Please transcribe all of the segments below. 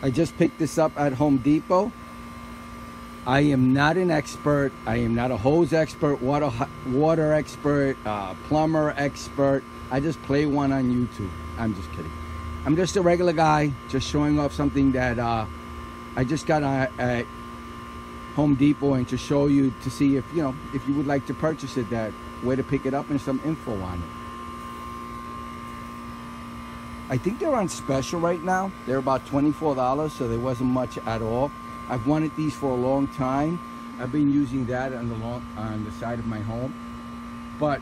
I just picked this up at Home Depot. I am not an expert. I am not a hose expert, water water expert, uh, plumber expert. I just play one on YouTube. I'm just kidding. I'm just a regular guy, just showing off something that uh, I just got at Home Depot and to show you to see if you know if you would like to purchase it, that where to pick it up and some info on it. I think they're on special right now. They're about $24, so there wasn't much at all. I've wanted these for a long time. I've been using that on the long, on the side of my home, but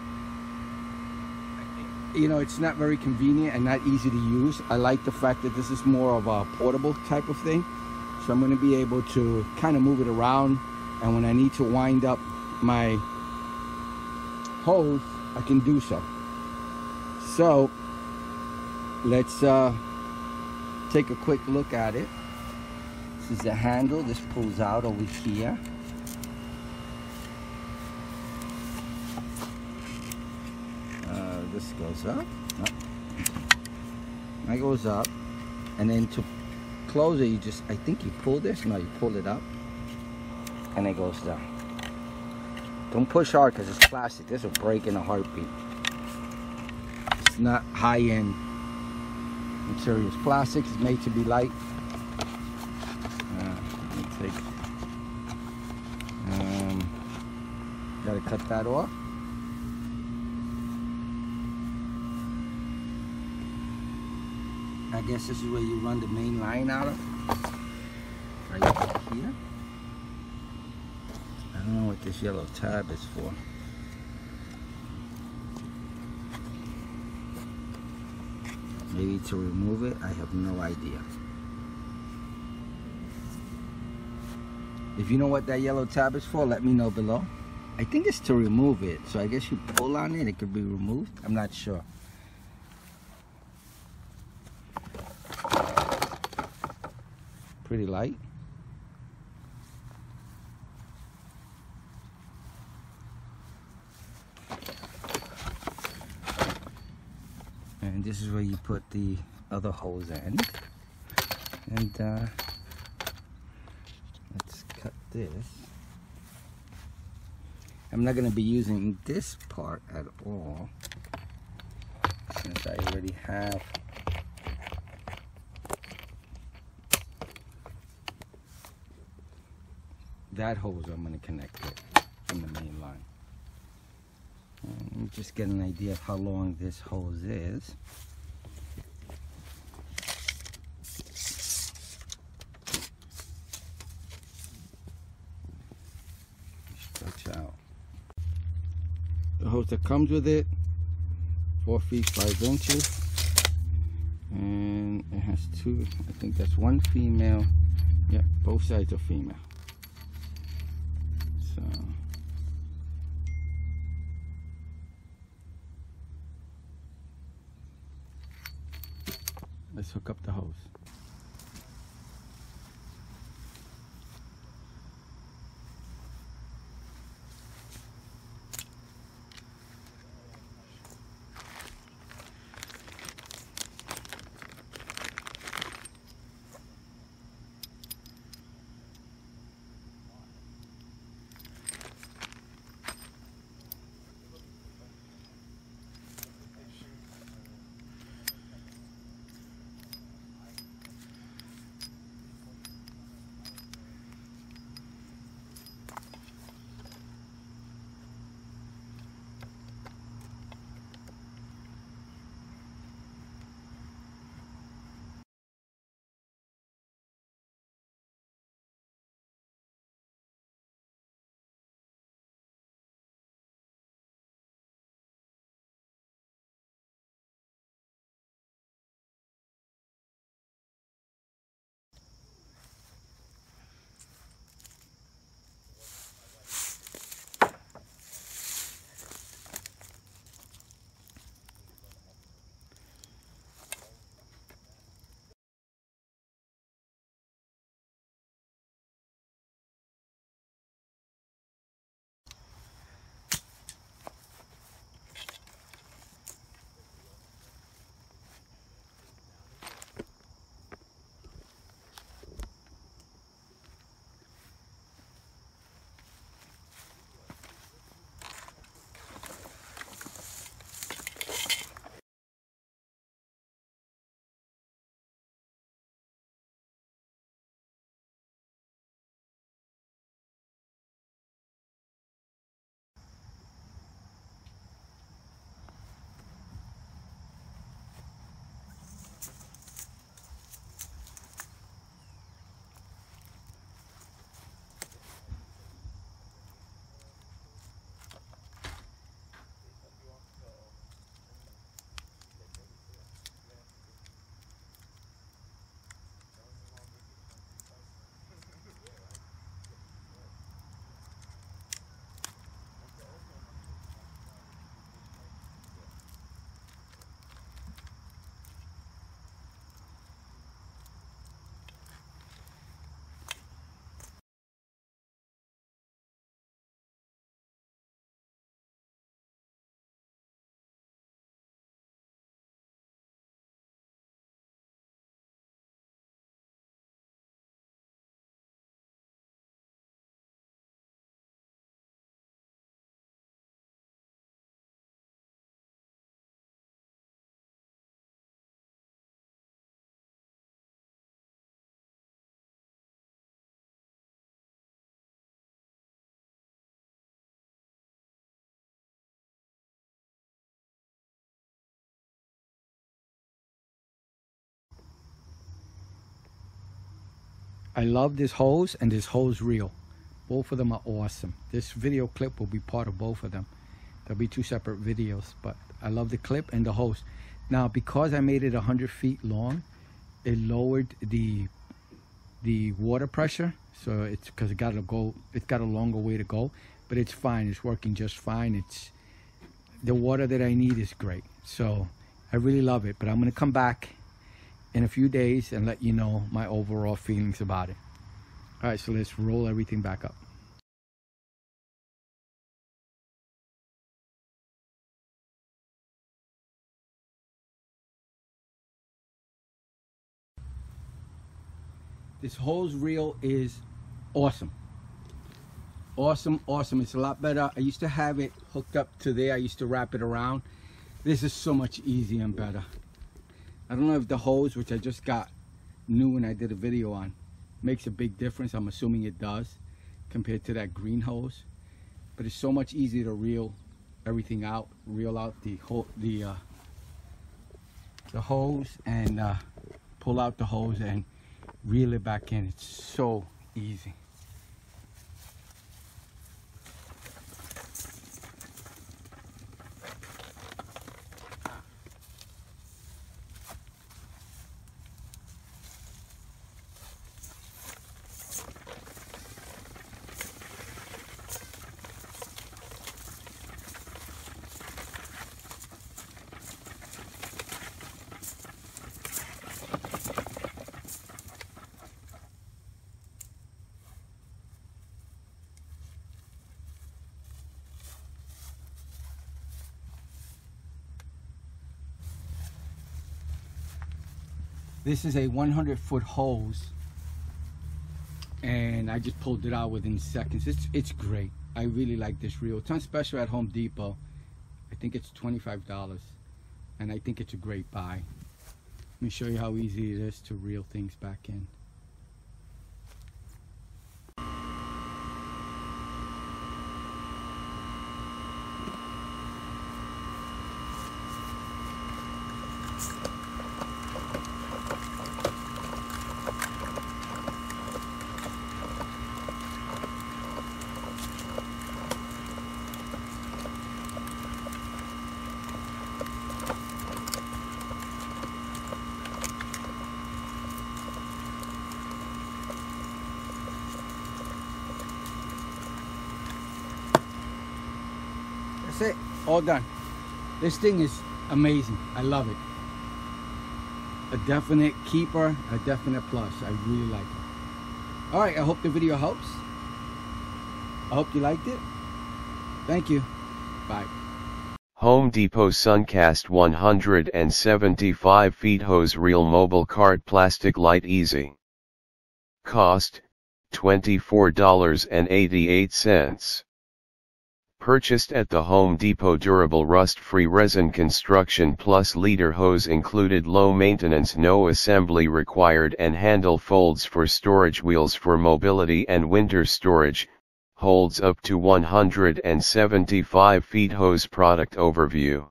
you know it's not very convenient and not easy to use. I like the fact that this is more of a portable type of thing, so I'm going to be able to kind of move it around, and when I need to wind up my hose, I can do so. So let's uh, take a quick look at it. This is the handle. This pulls out over here. Uh, this goes up. That goes up. And then to close it, you just, I think you pull this. No, you pull it up. And it goes down. Don't push hard because it's plastic. This will break in a heartbeat. It's not high-end materials. Plastic it's made to be light. Uh, let me take. Um, gotta cut that off. I guess this is where you run the main line out of. Right here. I don't know what this yellow tab is for. Maybe to remove it, I have no idea. If you know what that yellow tab is for, let me know below. I think it's to remove it, so I guess you pull on it, it could be removed. I'm not sure. Pretty light. and this is where you put the other hose in. And uh, let's cut this. I'm not going to be using this part at all since I already have that hose I'm going to connect it from the main line and just get an idea of how long this hose is. Stretch out. The hose that comes with it, four feet five inches, and it has two. I think that's one female. Yep, both sides are female. I love this hose and this hose reel. Both of them are awesome. This video clip will be part of both of them. There'll be two separate videos, but I love the clip and the hose. Now, because I made it 100 feet long, it lowered the the water pressure. So it's because it got to go, it's got a longer way to go, but it's fine. It's working just fine. It's the water that I need is great. So I really love it, but I'm going to come back in a few days and let you know my overall feelings about it. All right, so let's roll everything back up. This hose reel is awesome. Awesome, awesome. It's a lot better. I used to have it hooked up to there. I used to wrap it around. This is so much easier and better. I don't know if the hose, which I just got new when I did a video on, makes a big difference. I'm assuming it does compared to that green hose. But it's so much easier to reel everything out, reel out the whole, the uh, the hose and uh, pull out the hose and reel it back in. It's so easy. This is a 100 foot hose and I just pulled it out within seconds. It's, it's great. I really like this reel. It's on special at Home Depot. I think it's $25 and I think it's a great buy. Let me show you how easy it is to reel things back in. That's it. All done. This thing is amazing. I love it. A definite keeper, a definite plus. I really like it. All right, I hope the video helps. I hope you liked it. Thank you. Bye. Home Depot Suncast 175 feet hose reel mobile cart plastic light easy. Cost $24.88. Purchased at the Home Depot durable rust-free resin construction plus leader hose included low maintenance no assembly required and handle folds for storage wheels for mobility and winter storage, holds up to 175 feet hose product overview.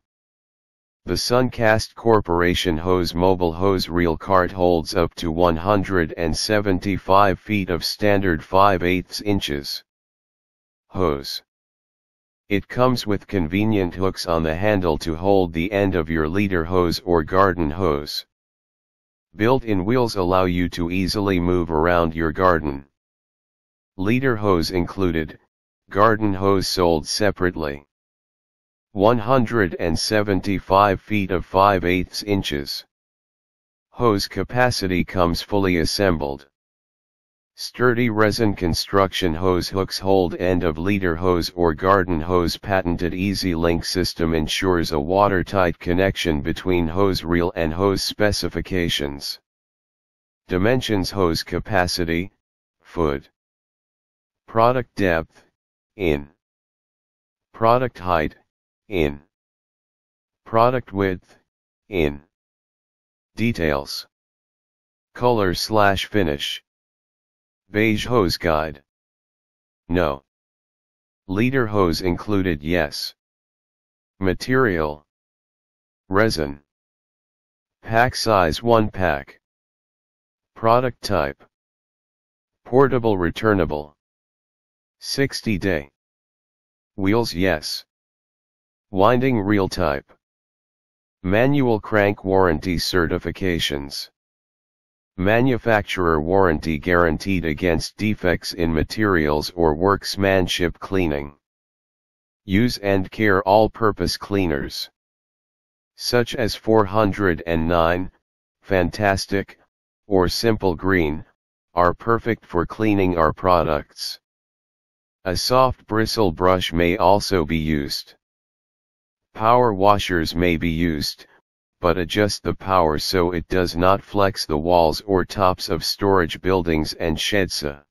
The Suncast Corporation Hose Mobile Hose Reel Cart holds up to 175 feet of standard 5 8 inches. Hose. It comes with convenient hooks on the handle to hold the end of your leader hose or garden hose. Built-in wheels allow you to easily move around your garden. Leader hose included, garden hose sold separately. 175 feet of 5 8 inches. Hose capacity comes fully assembled. Sturdy resin construction hose hooks hold end of leader hose or garden hose patented Easy Link system ensures a watertight connection between hose reel and hose specifications. Dimensions hose capacity, foot. Product depth, in. Product height, in. Product width, in. Details. Color slash finish. Beige hose guide. No. Leader hose included yes. Material. Resin. Pack size 1 pack. Product type. Portable returnable. 60 day. Wheels yes. Winding reel type. Manual crank warranty certifications. Manufacturer warranty guaranteed against defects in materials or workmanship cleaning. Use and care all-purpose cleaners. Such as 409, Fantastic, or Simple Green, are perfect for cleaning our products. A soft bristle brush may also be used. Power washers may be used, but adjust the power so it does not flex the walls or tops of storage buildings and shedsa. Uh,